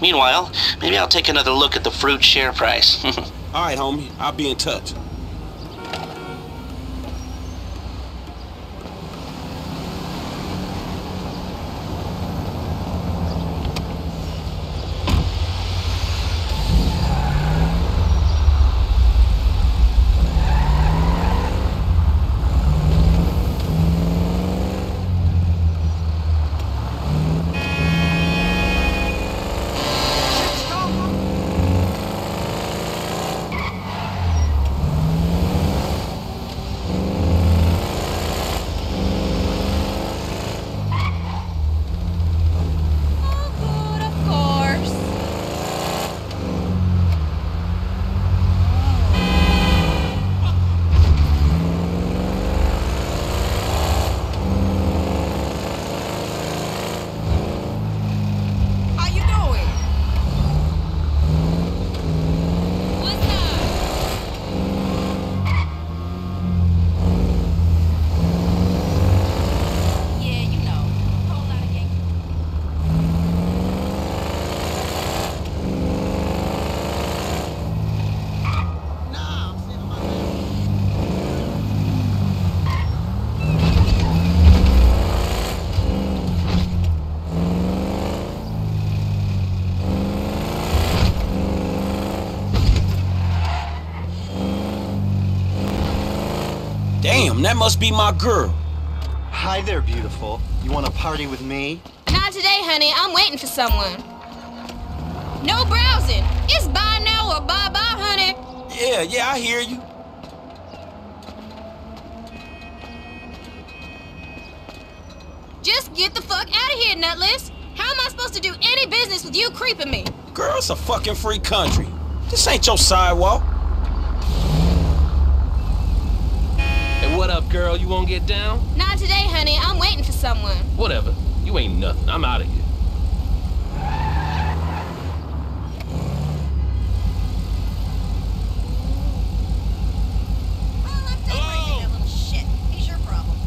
Meanwhile, maybe I'll take another look at the fruit share price. All right, homie. I'll be in touch. Oh, good, of course. How you doing? What's up? Yeah, you know. Whole lot of gangsters. Damn, that must be my girl. Hi there, beautiful. You want to party with me? Not today, honey. I'm waiting for someone. No browsing. It's bye now or bye bye, honey. Yeah, yeah, I hear you. Just get the fuck out of here, Nutless. How am I supposed to do any business with you creeping me? Girl, it's a fucking free country. This ain't your sidewalk. Hey, what up, girl? You won't get down? Not today, honey. I'm waiting for someone. Whatever. You ain't nothing. I'm out of here. Well, I'm done raising that little shit. He's your problem.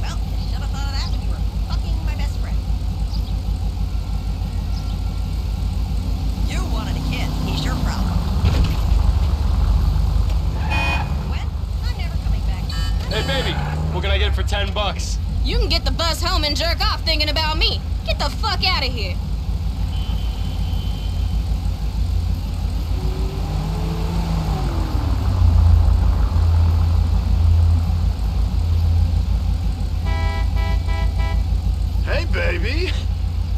Well, you should have thought of that when you were fucking my best friend. You wanted a kid. He's your problem. When? I'm never coming back. Hey, baby. What can I get for 10 bucks? You can get the bus home and jerk off thinking about me. Get the fuck out of here. Hey, baby.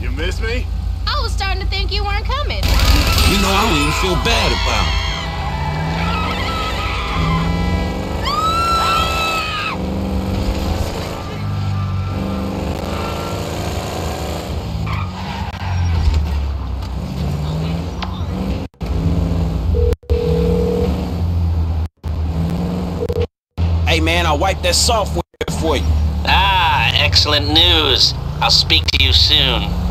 You miss me? I was starting to think you weren't coming. You know, I don't even feel bad about it. Man, I'll wipe that software for you. ah, excellent news. I'll speak to you soon.